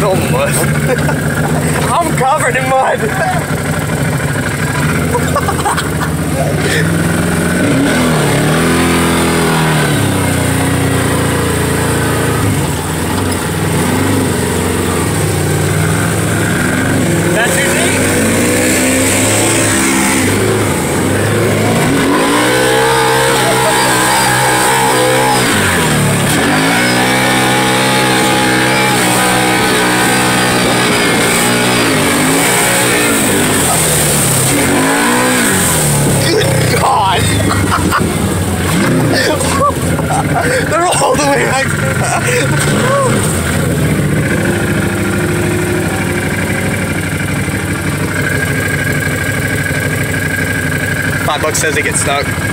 No mud. I'm covered in mud. That's too deep. Good God. They're all the way back. Five bucks says they get stuck.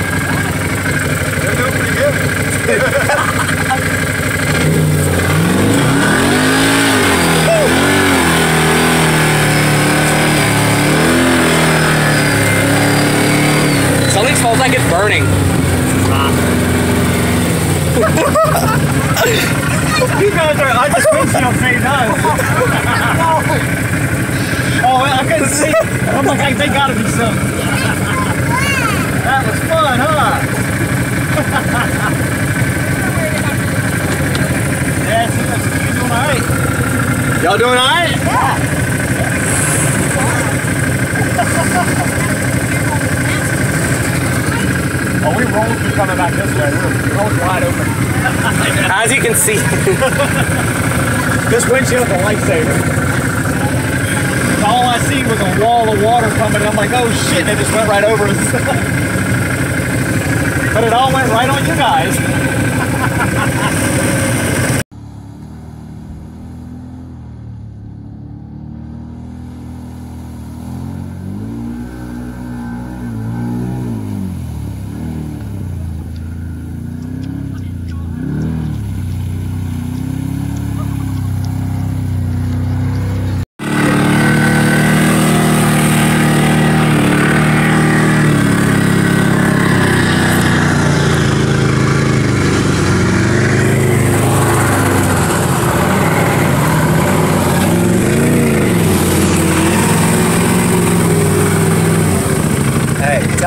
Something smells like it's burning. You guys are, just windshield saying no. oh, I couldn't see. I'm like, hey, they gotta be something. That was fun, huh? yeah, see, that's you doing all right. Y'all doing alright? Oh, we rolled through coming back this way. We were rolled wide open. As you can see, This windshield's a lifesaver. All I see was a wall of water coming, and I'm like, oh shit, and it just went right over us. but it all went right on you guys.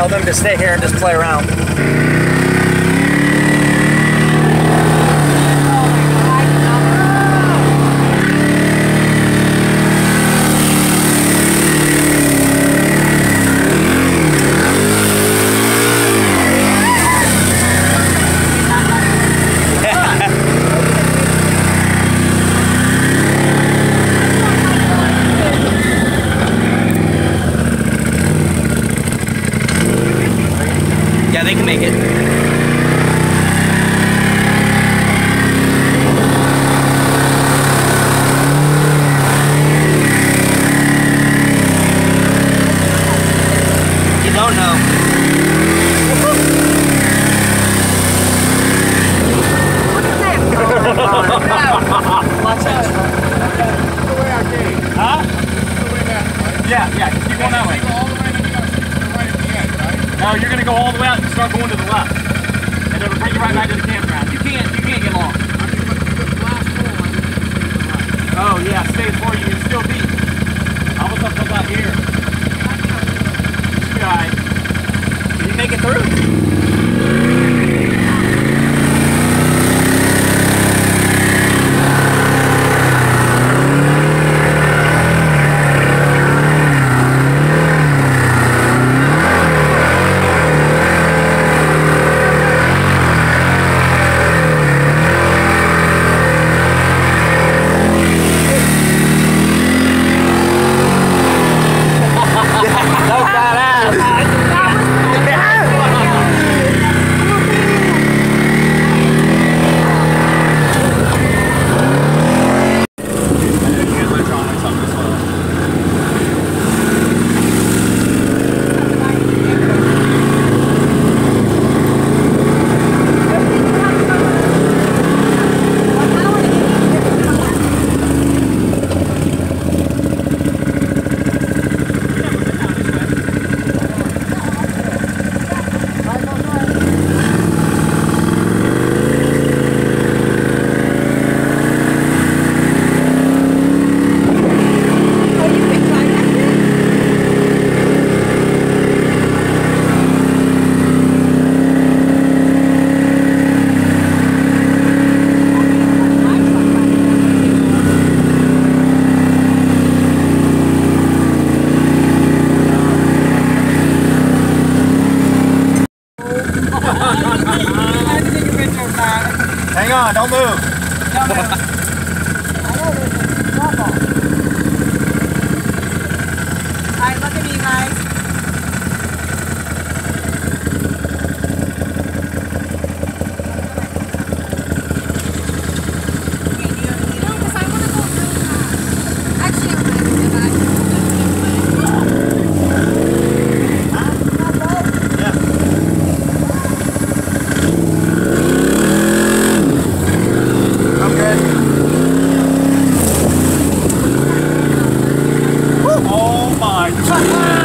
Tell them to stay here and just play around. Yeah, yeah, keep going that way. Go all the way to the right at the end, right? No, you're gonna go all the way out and start going to the left. And it'll take you right back to the campground. You can't, you can't get long. Oh yeah, stay far. Fuck!